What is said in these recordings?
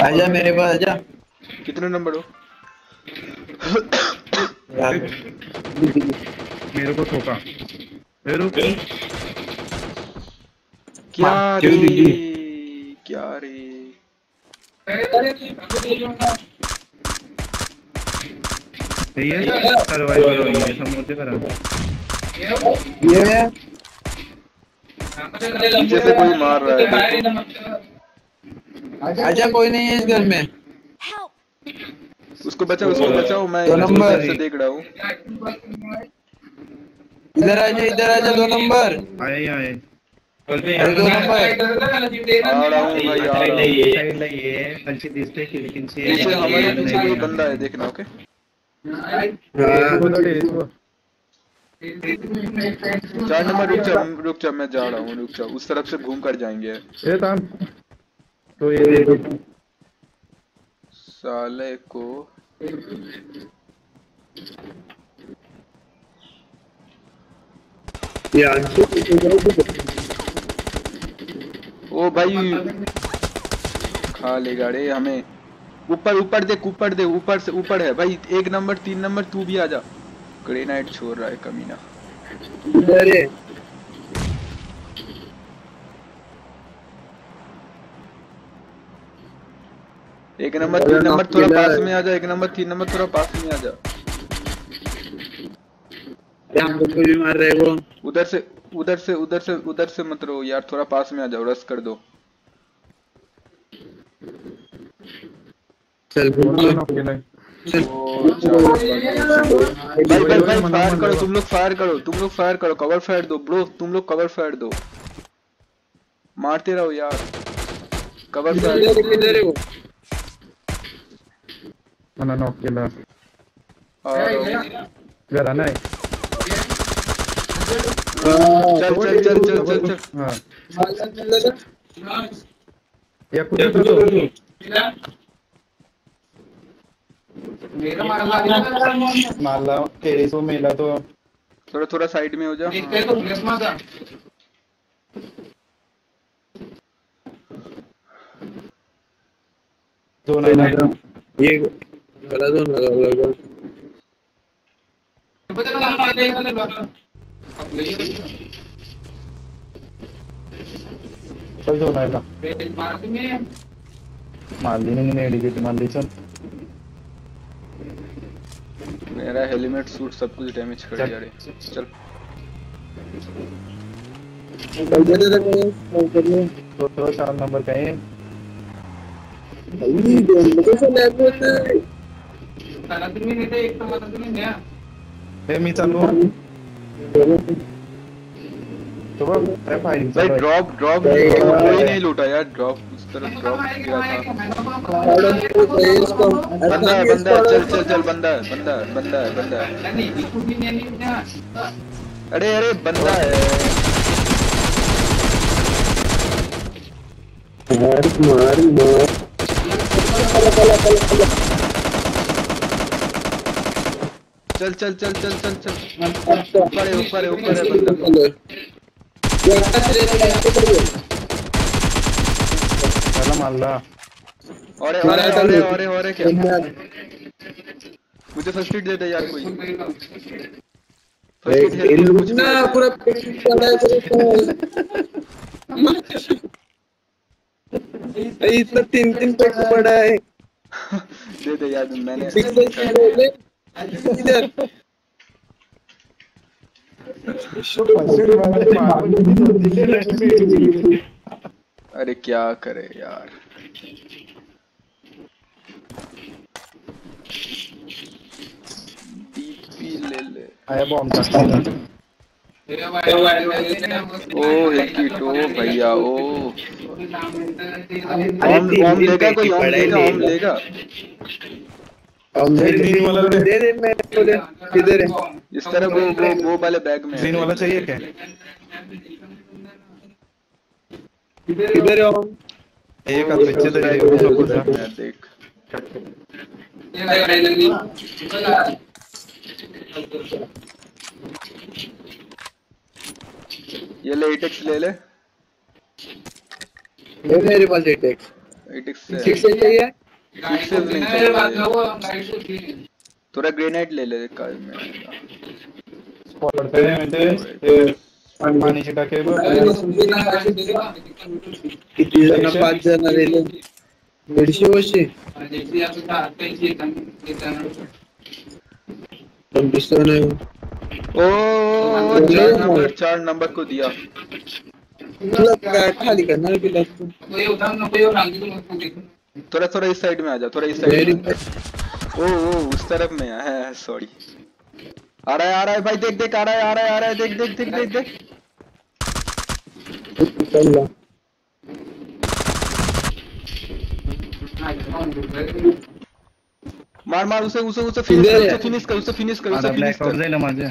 आजा मेरे पास आजा कितने नंबर हो मेरे को ठोका ए, रुक क्या हाँ, रे? क्या रे सही है हो करा ये पीछे से कोई मार रहा है। आजा कोई नहीं है इस घर में उसको बचाओ उसको बचाओ मैं दो नंबर। से देख रहा हूँ इधर आजा इधर आजा दो नंबर आए आए अरे दो नंबर आ रहा हूँ भाई आ रहा हूँ साइड लगे पंची दिसते खिड़कींची पीछे हमारे पीछे बंदा है देखना ओके हाँ, चार नंबर रुक जा रुक जा मैं जा रहा हूँ रुक जा। उस तरफ़ से घूम कर जाएँगे। ए तान तो ये साले को ओ भाई। खा लेगा रे हमें। ऊपर ऊपर देख ऊपर दे ऊपर से ऊपर है। भाई एक नंबर तीन नंबर तू भी आजा ग्रेनाइट छोड़ रहा है कमीना। है एक नंबर तीन नंबर थोड़ा पास में आ जा एक नंबर तीन नंबर थोड़ा पास में आ जा। भी मार रहे वो। उधर से उधर से उधर से उधर से मत रहो यार थोड़ा पास में आ जाओ रस कर दो। चल अच्छा। भाई भाई भाई फायर करो तुम लोग फायर करो तुम लोग फायर करो कवर फायर दो ब्रो तुम लोग कवर फायर दो। मारते रहो यार। कवर फायर किधर है वो मला नॉक केला चल नाही चल चल चल चल चल। हा। या कुठे होतो मारला टेरेस मेला तो थोड़ा थोड़ा साइड में हो जा हाँ। ना ये गला दो लगा लगा चल दोन आहे का मारली नाही नेडी किती मारली चल मेरा हेलमेट सूट सब कुछ डैमेज कर जा रहे चल। इधर इधर में कर लो तो तो चार नंबर का है भाई लोगों से लैब होते हैं हे मी चालू तो बघ काय फायरिंग भाई चालू आहे. ड्रॉप ड्रॉप कोई नहीं लूटा यार ड्रॉप तरफ़ ड्रॉप गया था। बंदा है बंदा है चल चल चल बंदा है बंदा है बंदा है बंदा है। अरे अरे बंदा है। मार मार मार। चल चल चल चल चल चल। ऊपर है ऊपर है ऊपर है बंदा। मारला। और और और और और क्या? मुझे फ़र्स्ट एड दे दे यार कोई। पूरा पेट पड़ा है इतना तीन तीन पेट पड़ा है। दे दे यार मैंने। अरे क्या करे यार। डीपी ले ले। आया बॉम्ब ओ हिकिटो भैया ओ। अरे ओम तीन ओम लेगा कोई की ओम लेगा ओम लेगा। दे ग्रीन वाला दे। दे दे मैं को दे किधर है इस तरह वो वो वो वाले बैग में ग्रीन वाला चाहिए क्या? किधर है एक बच्चे तर येऊ नको जा. मैं देख ये ले एटेक्स ले ले। ये मेरे पास एक टेक्स एटेक्स सिक्स से चाहिए सिक्सेस नहीं। चाहिए थोड़ा ग्रेनेड ले ले का में। पडते पाणी टाके किती जण पाच जण रेले दीडशे वर्षे पंचवीस जण आहे. ओ चार नंबर. चार नंबर को दिया. खाली करणार की लागतो थोड़ा थोड़ा इस साइड में आ जा थोड़ा इस साइड में ओ ओ उस तरफ़ में है सॉरी आ रहा है आ रहा है भाई देख देख आ रहा है आ रहा है आ रहा है देख देख देख देख देख। मार मार उसे उसे उसे फिनिश कर उसे फिनिश कर उसे फिनिश कर उसे फिनिश कर। जाईल माझ्या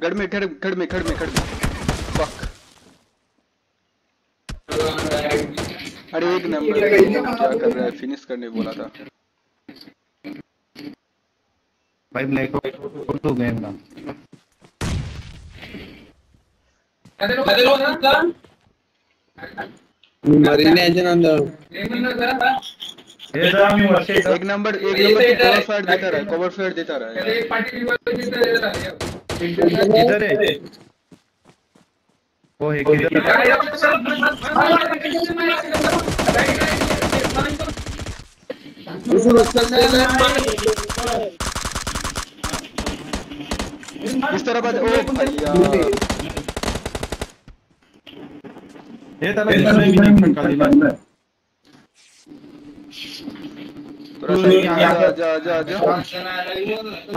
गढ़ में खड़ खड़ में खड़ में खड़ में। फक अरे एक नंबर क्या कर रहा है? फिनिश करने बोला था। भाई ब्लॅक आउट हो गए ना मरीन हे मी वर्ष एक नंबर एक नंबर कवर फायर देता रहा कवर फायर देता रहा इधर है आहे हो हे किधर? इस तरफ़ आ जा- ओ हे त्याला दिसत नाही फटका दिला सा यहाँ आ जा जा जा जा।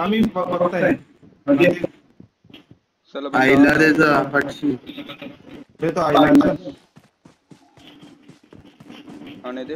आम्ही बघताय चलो भाई आईला त्याचा फटशी हे तो आईला आने दे।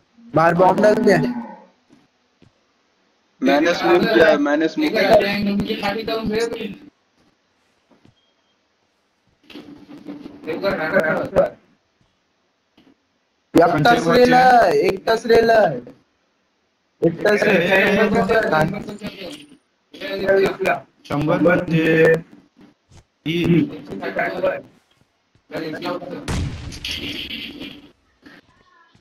बार बॉम्ब डाल दिया। मैंने स्मोक किया है, मैंने स्मोक किया। है। एक तास रेला एक तास रेला एक तास शंभर